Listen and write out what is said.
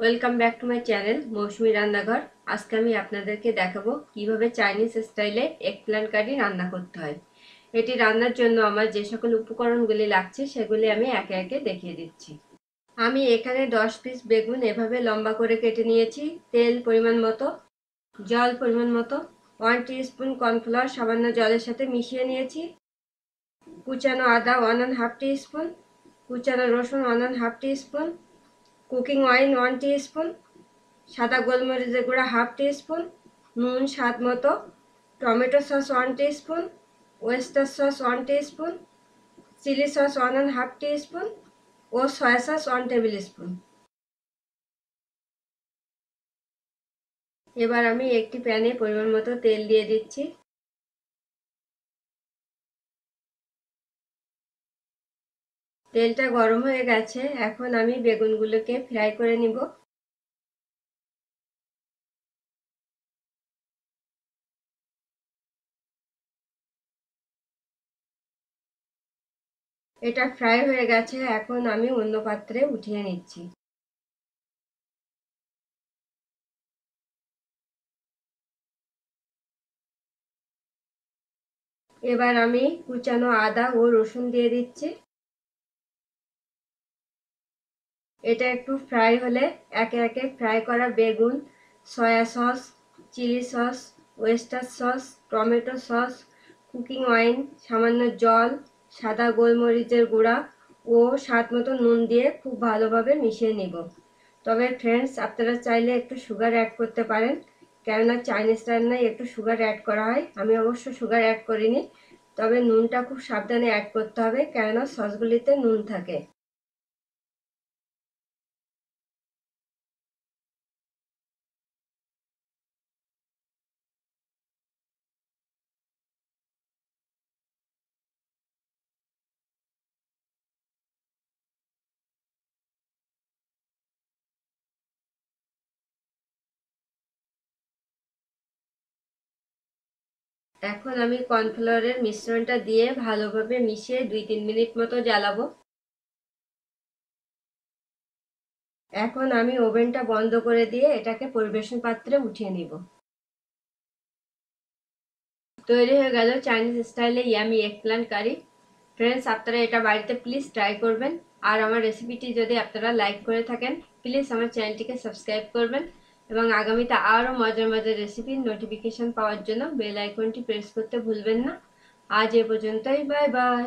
Welcome back to my channel Mousumi Rannaghar. আজকে আমি আপনাদেরকে দেখাবো কীভাবে চাইনিজ স্টাইলে এগ প্ল্যান্ট কারি রান্না করতে হয়। এটি রান্নার জন্য আমার যে সকল উপকরণগুলি লাগছে, সেগুলি আমি একে একে দেখিয়ে দিচ্ছি। আমি এখানে দশ পিস বেগুন এভাবে লম্বা করে কেটে নিয়েছি, তেল পরিমাণ মতো, জল পরিমাণ মতো ওয়ান স্পুন কর্নফ্লাওয়ার সামান্য জলের সাথে মিশিয়ে নিয়েছি, কুচানো আদা ওয়ান অ্যান্ড হাফ স্পুন কুচানো রসুন one and half spoon cooking oil one spoon সাদা গোলমরিচের গুঁড়া হাফ স্পুন নুন স্বাদ মতো, tomato sauce one spoon oyster sauce one spoon chilli sauce one and half spoon O soya sauce one table spoon এবার আমি একটি প্যানে পরিমাণ মতো তেল দিয়ে দিচ্ছি। তেলটা গরম হয়ে গেছে, এখন আমি বেগুনগুলোকে ফ্রাই করে নিব। এটা ফ্রাই হয়ে গেছে, এখন আমি অন্য পাত্রে উঠিয়ে নিচ্ছি। এবার আমি কুচানো আদা ও রসুন দিয়ে দিচ্ছি। এটা একটু ফ্রাই হলে একে একে ফ্রাই করা বেগুন soya sauce chilli sauce oyster sauce tomato sauce cooking oil সামান্য জল, সাদা গোলমরিচের গুঁড়া ও স্বাদ মতো নুন দিয়ে খুব ভালোভাবে মিশিয়ে নিব। তবে ফ্রেন্ডস আপনারা চাইলে একটু সুগার অ্যাড করতে পারেন। কেননা চাইনিজ রান্নায় একটু সুগার অ্যাড করা হয়। আমি অবশ্য সুগার অ্যাড করিনি। তবে নুনটা খুব সাবধানে অ্যাড করতে হবে, কেননা সসগুলিতে নুন থাকে। এখন আমি কর্নফ্লাওয়ারের মিশ্রণটা দিয়ে ভালোভাবে মিশিয়ে দুই তিন মিনিট মতো জ্বালাবো। এখন আমি ওভেনটা বন্ধ করে দিয়ে এটাকে পরিবেশন পাত্রে উঠিয়ে নিব। তৈরি হয়ে গেল চাইনিজ স্টাইলে yummy eggplant curry. Friends, আপনারা এটা বাড়িতে প্লিজ ট্রাই করবেন। আর আমার রেসিপিটি যদি আপনারা লাইক করে থাকেন, প্লিজ আমার চ্যানেলটিকে সাবস্ক্রাইব করবেন। এবং আগামীতে আরও মজার মজার রেসিপির নোটিফিকেশান পাওয়ার জন্য বেল আইকনটি প্রেস করতে ভুলবেন না। আজ এ পর্যন্তই বাই বাই